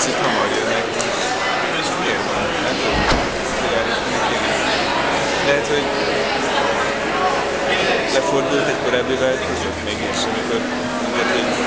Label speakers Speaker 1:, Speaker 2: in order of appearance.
Speaker 1: picit hamar jönnek. És miért van? Nem tudom. Lehet, hogy lefordult egy korábbi változat, mégis amikor lehet, hogy